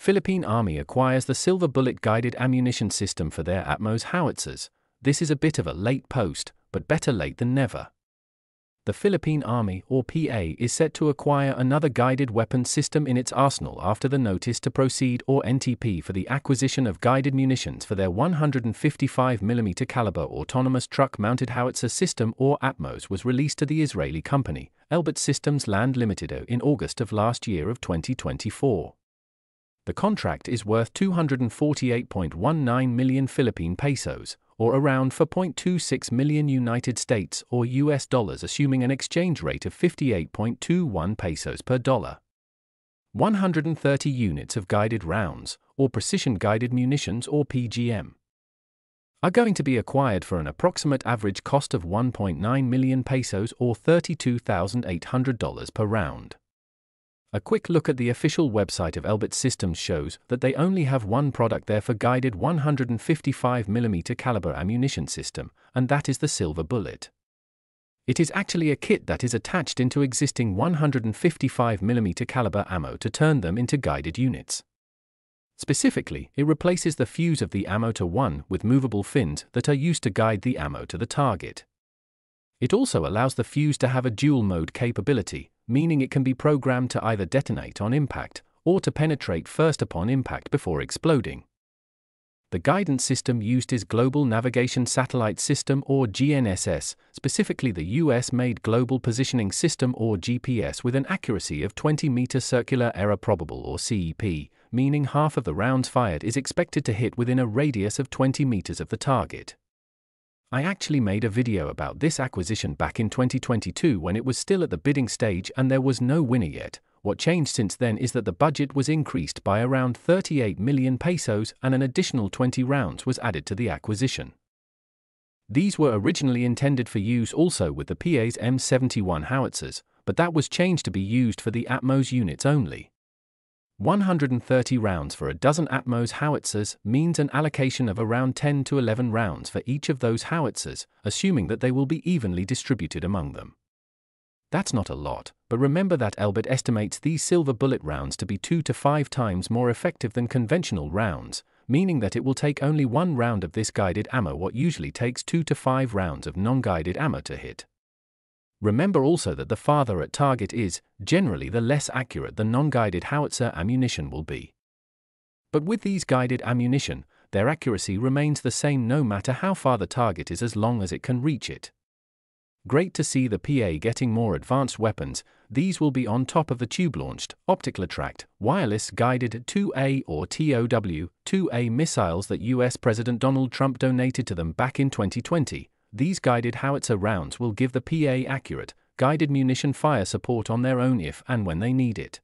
Philippine Army acquires the Silver Bullet guided ammunition system for their Atmos howitzers. This is a bit of a late post, but better late than never. The Philippine Army, or PA, is set to acquire another guided weapon system in its arsenal after the Notice to Proceed, or NTP, for the acquisition of guided munitions for their 155mm caliber autonomous truck mounted howitzer system, or ATMOS, was released to the Israeli company, Elbit Systems Land Limited, in August of last year of 2024. The contract is worth 248.19 million Philippine pesos, or around 4.26 million United States or US dollars assuming an exchange rate of 58.21 pesos per dollar. 130 units of guided rounds, or precision guided munitions or PGM, are going to be acquired for an approximate average cost of 1.9 million pesos or $32,800 per round. A quick look at the official website of Elbit Systems shows that they only have one product there for guided 155mm caliber ammunition system, and that is the Silver Bullet. It is actually a kit that is attached into existing 155mm caliber ammo to turn them into guided units. Specifically, it replaces the fuse of the ammo to one with movable fins that are used to guide the ammo to the target. It also allows the fuse to have a dual mode capability, meaning it can be programmed to either detonate on impact or to penetrate first upon impact before exploding. The guidance system used is Global Navigation Satellite System or GNSS, specifically the US made Global Positioning System or GPS with an accuracy of 20 meter circular error probable or CEP, meaning half of the rounds fired is expected to hit within a radius of 20 meters of the target. I actually made a video about this acquisition back in 2022 when it was still at the bidding stage and there was no winner yet. What changed since then is that the budget was increased by around 38 million pesos and an additional 20 rounds was added to the acquisition. These were originally intended for use also with the PA's M71 howitzers, but that was changed to be used for the Atmos units only. 130 rounds for a dozen Atmos howitzers means an allocation of around 10 to 11 rounds for each of those howitzers, assuming that they will be evenly distributed among them. That's not a lot, but remember that Elbit estimates these silver bullet rounds to be 2 to 5 times more effective than conventional rounds, meaning that it will take only one round of this guided ammo what usually takes 2 to 5 rounds of non-guided ammo to hit. Remember also that the farther at target is, generally the less accurate the non-guided howitzer ammunition will be. But with these guided ammunition, their accuracy remains the same no matter how far the target is as long as it can reach it. Great to see the PA getting more advanced weapons, these will be on top of the tube-launched, optically tracked, wireless guided 2A or TOW, 2A missiles that US President Donald Trump donated to them back in 2020, these guided howitzer rounds will give the PA accurate, guided munition fire support on their own if and when they need it.